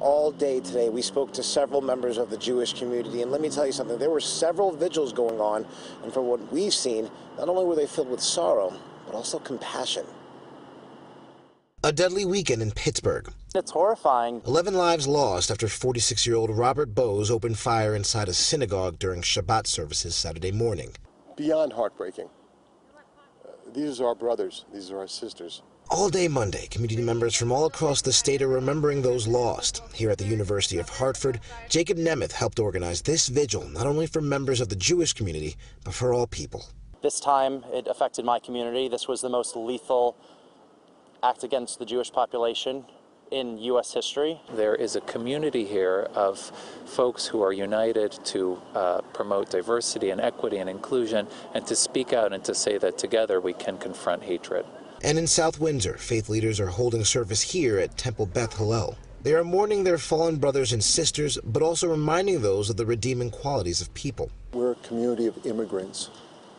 All day today, we spoke to several members of the Jewish community, and let me tell you something. There were several vigils going on, and from what we've seen, not only were they filled with sorrow, but also compassion. A deadly weekend in Pittsburgh. It's horrifying. 11 lives lost after 46 year old Robert Bowers opened fire inside a synagogue during Shabbat services Saturday morning. Beyond heartbreaking. Uh, these are our brothers, these are our sisters. All day Monday, community members from all across the state are remembering those lost. Here at the University of Hartford, Jacob Nemeth helped organize this vigil, not only for members of the Jewish community, but for all people. This time it affected my community. This was the most lethal act against the Jewish population in U.S. history. There is a community here of folks who are united to uh, promote diversity and equity and inclusion and to speak out and to say that together we can confront hatred. And in South Windsor, faith leaders are holding service here at Temple Beth Hillel. They are mourning their fallen brothers and sisters, but also reminding those of the redeeming qualities of people. We're a community of immigrants,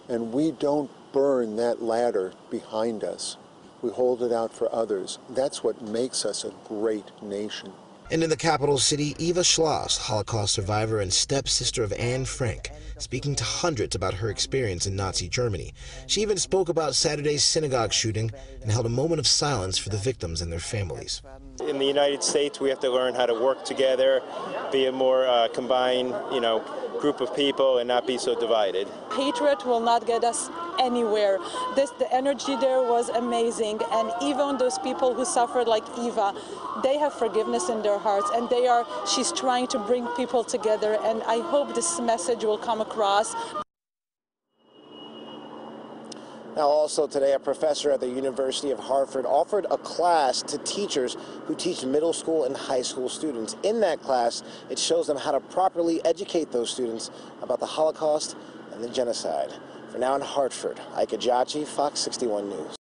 and we don't burn that ladder behind us. We hold it out for others. That's what makes us a great nation. And in the capital city, Eva Schloss, Holocaust survivor and stepsister of Anne Frank, speaking to hundreds about her experience in Nazi Germany. She even spoke about Saturday's synagogue shooting and held a moment of silence for the victims and their families. In the United States, we have to learn how to work together, be a more uh, combined, you know, group of people and not be so divided. Hatred will not get us anywhere. This, the energy there was amazing, and even those people who suffered, like Eva, they have forgiveness in their hearts, and they are. She's trying to bring people together, and I hope this message will come across. Now, also today, a professor at the University of Hartford offered a class to teachers who teach middle school and high school students. In that class, it shows them how to properly educate those students about the Holocaust and the genocide. For now in Hartford, Ike Ejiochi, Fox 61 News.